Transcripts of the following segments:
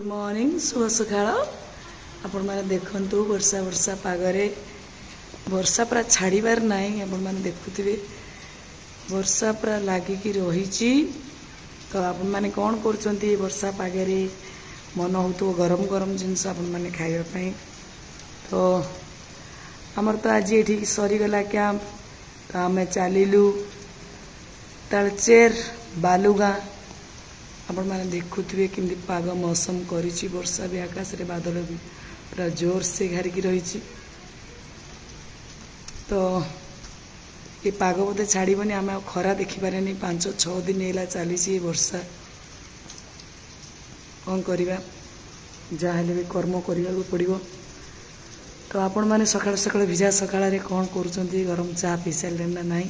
good morning शुभ सका आपण मैंने देखत वर्षा वर्षा पगरे वर्षा पूरा छाड़बार ना आपण मैंने देखुवे वर्षा पूरा लगिक रही तो आपने कौन करसा पगरे मन हो गरम गरम जिनस खावाई तो आमर तो आज ये सरीगला क्या तो आम चलू तालचेर बालुगा ଆପଣମାନେ ଦେଖୁଥିବେ କେମିତି ପାଗ ମୌସମ କରିଛି ବର୍ଷା ବି ଆକାଶରେ ବାଦଲ ବି ପୁରା ଜୋରସେ ଘାରିକି ରହିଛି ତ ଏ ପାଗ ବୋଧେ ଛାଡ଼ିବନି ଆମେ ଆଉ ଖରା ଦେଖିପାରେନି ପାଞ୍ଚ ଛଅ ଦିନ ହେଲା ଚାଲିଛି ଏ ବର୍ଷା କ'ଣ କରିବା ଯାହା ହେଲେ ବି କର୍ମ କରିବାକୁ ପଡ଼ିବ ତ ଆପଣମାନେ ସକାଳୁ ସକାଳୁ ଭିଜା ସକାଳରେ କ'ଣ କରୁଛନ୍ତି ଗରମ ଚାହା ପିଇସାରିଲେଣି ନା ନାହିଁ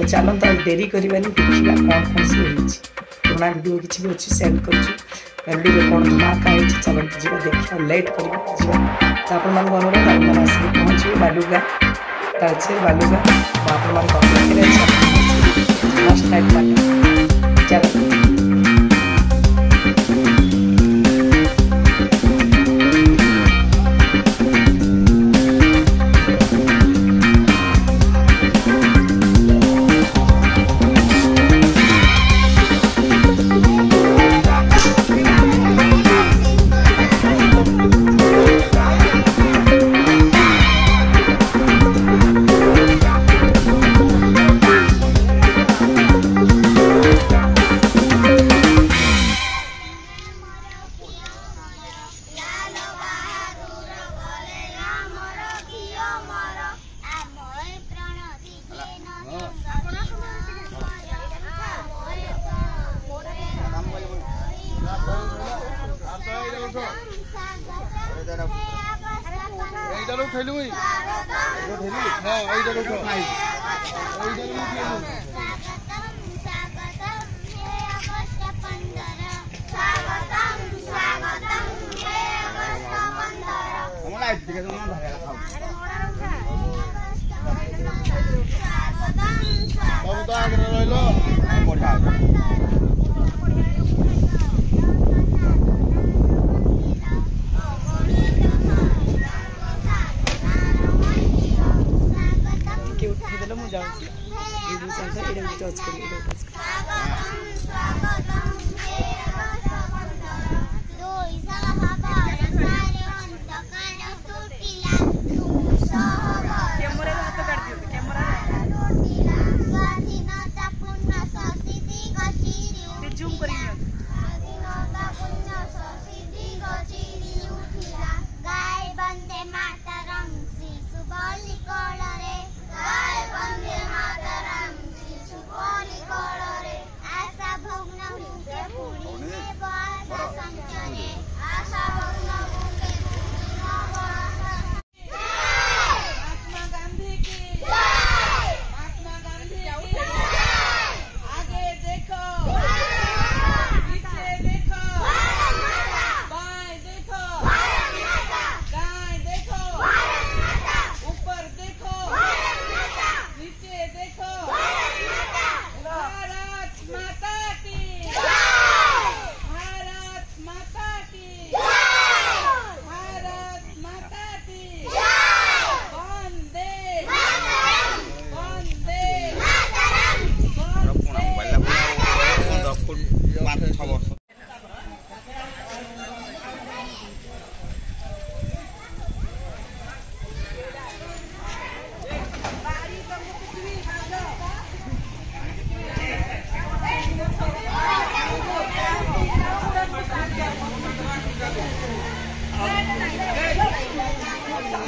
তো ଚାଲନ୍ତୁ ଆଉ ଡେରି କରିବାନି ଦେଖିବା କ'ଣ କ'ଣ ସବୁ ହେଇଛି ପୁରୁଣା ଭିଡ଼ିଓ କିଛି ବି ଅଛି ସେଣ୍ଡ କରିଛୁ ମେଲୋଡ଼ିରେ କ'ଣ ଧମାକା ହେଇଛି ଚାଲନ୍ତୁ ଯିବା ଦେଖିବା ଲେଟ୍ କରିବା ଯିବା ତ ଆପଣମାନଙ୍କୁ ଅନୁରୋଧ ଆପଣମାନେ ଆସିକି ପହଞ୍ଚିବେ ବାଲୁଗା ତାଳଚେର ବାଲୁଗା ଆପଣମାନଙ୍କ ଅପେକ୍ଷାରେ ଅଛି ଫାର୍ଷ୍ଟ ନାଇଟ୍ ଚାଲନ୍ତୁ দাঁড়াও এইটারও খেলু হ্যাঁ এইটারও খেলু এইটারও খেলু আমরা একদিকে তোমার ভাইয়া খাবো তো আগ্রহ রইল বড় Ibu sangka idam kita cukup idam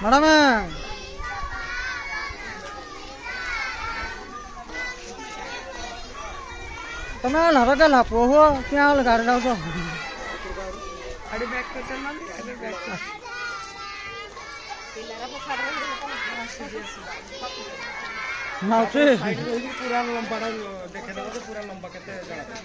madam તમે લપટે લપો હો ક્યાં ઓલ ગાડી લાવતો અડી બેક તો ચાલ ના અડી બેક તો પિલારા પકડ રહે માવતે પૂરા લંબા દેખે તો પૂરા લંબા કેતે જણા